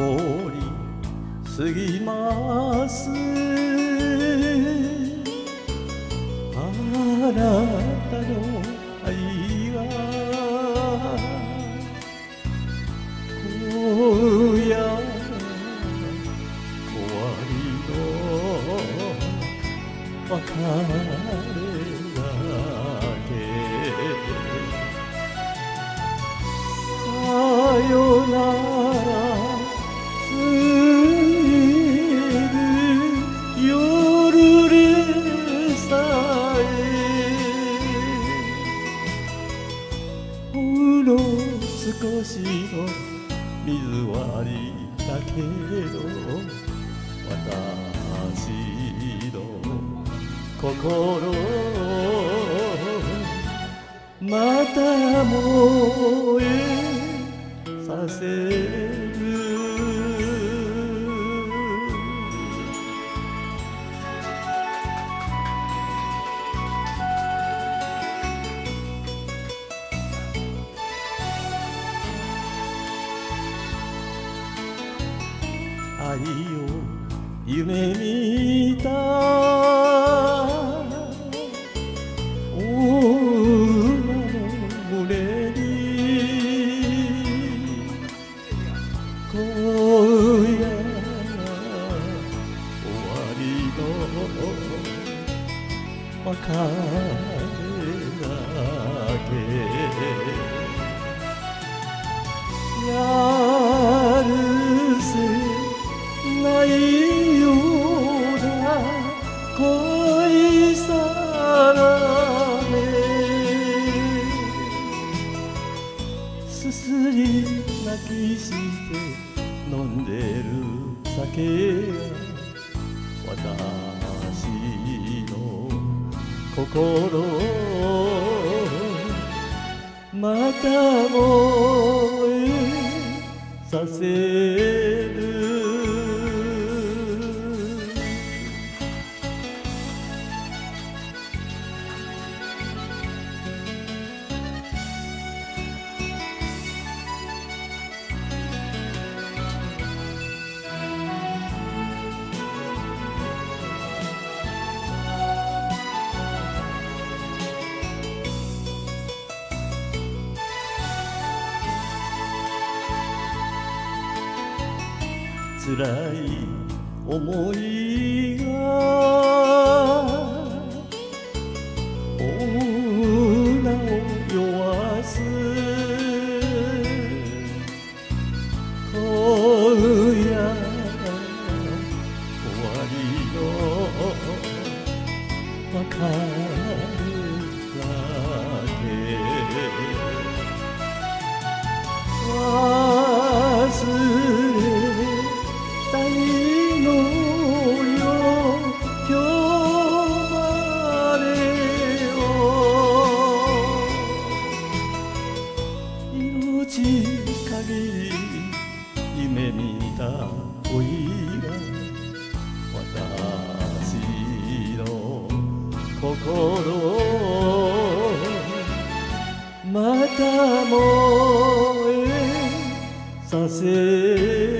通り過ぎます。あなたの愛は今夜終わりの別れ少しの水割りだけど私の心また燃えさせる愛を夢見た。女の胸に今夜終わりの別れだけ。り泣きして飲んでる酒が私の心をまた燃えさせる辛い思いが限り夢見た恋が私の心をまた燃えさせる